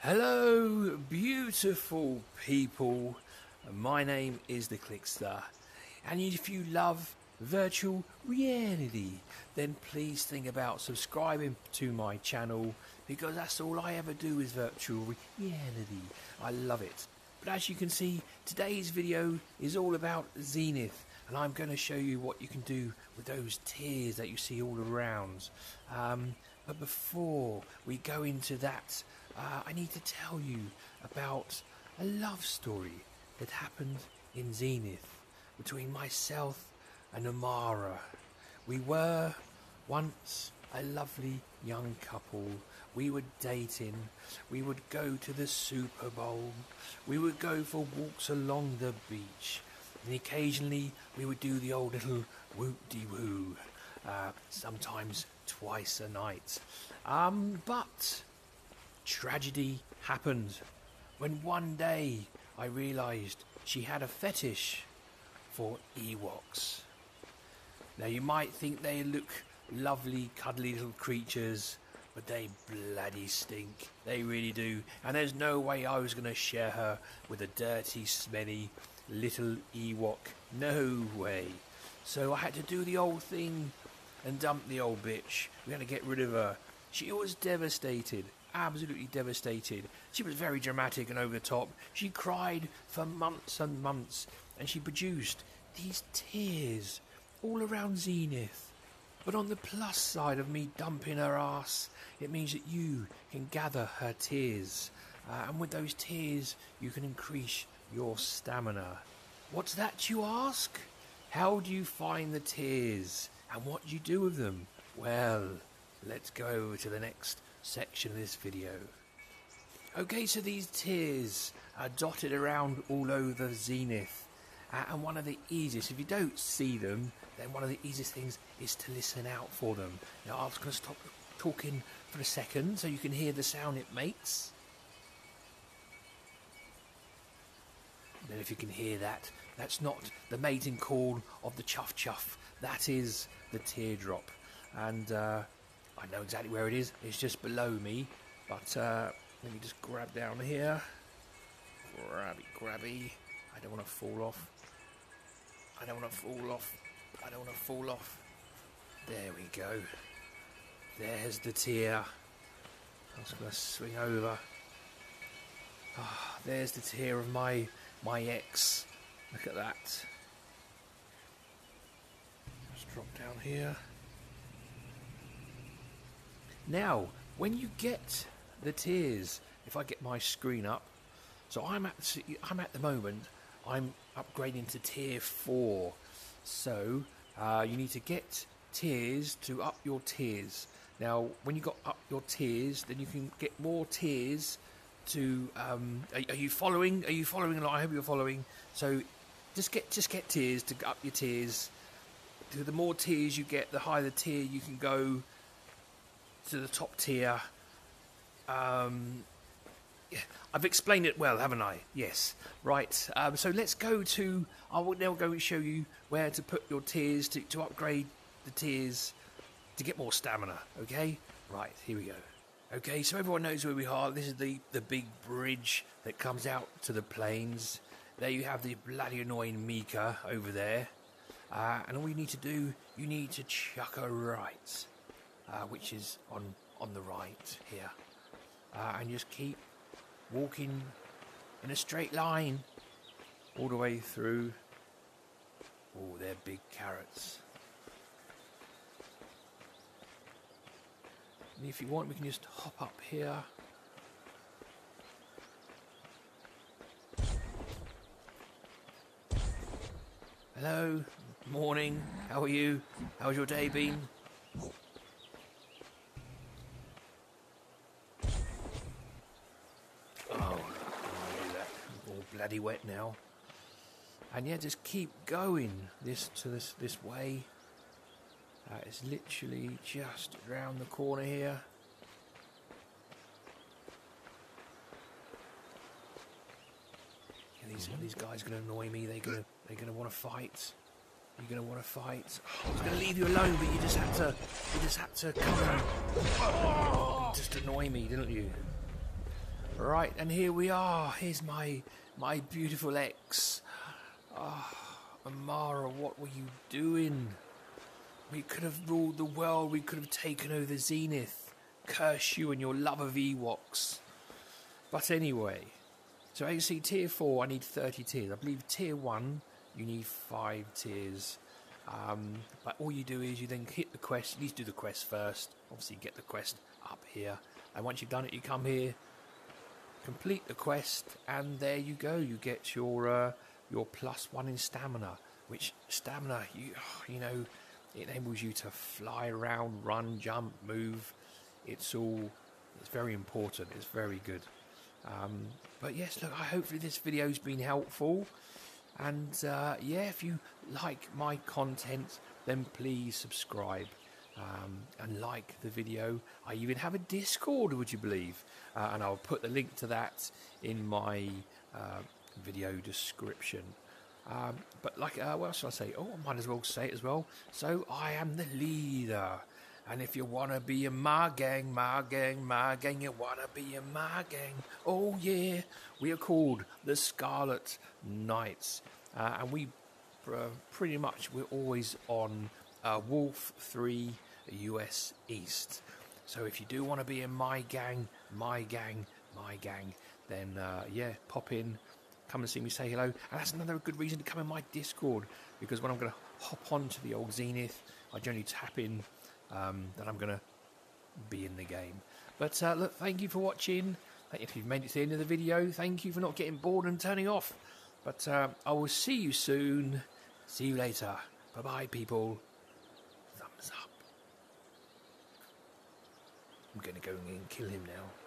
Hello, beautiful people. My name is the Clickster, and if you love virtual reality, then please think about subscribing to my channel because that's all I ever do is virtual reality. I love it. But as you can see, today's video is all about Zenith, and I'm going to show you what you can do with those tears that you see all around. Um, but before we go into that, uh, I need to tell you about a love story that happened in Zenith between myself and Amara. We were once a lovely young couple. We were dating. We would go to the Super Bowl. We would go for walks along the beach. And occasionally we would do the old little whoop de woo. Uh, sometimes twice a night. Um, but tragedy happened when one day I realized she had a fetish for Ewoks. Now, you might think they look lovely, cuddly little creatures, but they bloody stink. They really do. And there's no way I was going to share her with a dirty, smelly little Ewok. No way. So I had to do the old thing and dump the old bitch. We had to get rid of her. She was devastated absolutely devastated. She was very dramatic and over the top. She cried for months and months, and she produced these tears all around Zenith. But on the plus side of me dumping her ass, it means that you can gather her tears. Uh, and with those tears, you can increase your stamina. What's that, you ask? How do you find the tears? And what do you do with them? Well, let's go to the next section of this video. Okay, so these tears are dotted around all over Zenith. Uh, and one of the easiest, if you don't see them, then one of the easiest things is to listen out for them. Now, I'm just going to stop talking for a second so you can hear the sound it makes. And if you can hear that, that's not the mating call of the chuff chuff. That is the teardrop. And uh, I know exactly where it is. It's just below me. But uh, let me just grab down here. Grabby, grabby. I don't want to fall off. I don't want to fall off. I don't want to fall off. There we go. There's the tear. I'm just going to swing over. Ah, oh, there's the tear of my my ex. Look at that. Just drop down here. Now, when you get the tears, if I get my screen up, so I'm at I'm at the moment I'm upgrading to tier four. So uh, you need to get tears to up your tiers. Now, when you got up your tiers, then you can get more tears to. Um, are, are, you following? Are you following? I hope you're following. So just get just get tears to up your tiers. The more tears you get, the higher the tier you can go to the top tier. Um, I've explained it well, haven't I? Yes. Right. Um, so let's go to. I will now go and show you where to put your tears to, to upgrade the tiers to get more stamina. Okay. Right. Here we go. Okay. So everyone knows where we are. This is the the big bridge that comes out to the plains. There you have the bloody annoying Mika over there. Uh, and all you need to do, you need to chuck her right uh, which is on on the right here, uh, and just keep walking in a straight line all the way through. Oh, they're big carrots. And if you want, we can just hop up here. Hello, morning. How are you? How's your day been? Bloody wet now. And yeah, just keep going this to this this way. Uh, it's literally just around the corner here. Yeah, these these guys are gonna annoy me. They're gonna they're gonna want to fight. You're gonna want to fight. I was gonna leave you alone, but you just had to you just had to come oh, just annoy me, didn't you? Right, and here we are. Here's my my beautiful ex. Ah, Amara, what were you doing? We could have ruled the world. We could have taken over Zenith. Curse you and your love of Ewoks. But anyway, so see, tier four, I need 30 tears. I believe tier one, you need five tears. Um, but all you do is you then hit the quest. You need to do the quest first. Obviously, get the quest up here. And once you've done it, you come here, complete the quest, and there you go. You get your uh, your plus one in stamina. Which stamina, you you know, it enables you to fly around, run, jump, move. It's all, it's very important. It's very good. Um, but yes, look, I hopefully this video's been helpful. And uh, yeah, if you like my content, then please subscribe um, and like the video. I even have a Discord, would you believe? Uh, and I'll put the link to that in my uh, video description. Um, but like, uh, what else should I say? Oh, I might as well say it as well. So I am the leader. And if you wanna be in my gang, my gang, my gang, you wanna be in my gang. Oh yeah, we are called the Scarlet Knights, uh, and we uh, pretty much we're always on uh, Wolf Three US East. So if you do want to be in my gang, my gang, my gang, then uh, yeah, pop in, come and see me say hello. And that's another good reason to come in my Discord because when I'm going to hop onto the old Zenith, I generally tap in um, that I'm going to be in the game. But uh, look, thank you for watching. If you've made it to the end of the video, thank you for not getting bored and turning off. But uh, I will see you soon. See you later. Bye bye, people. Thumbs up. I'm going to go and kill him now.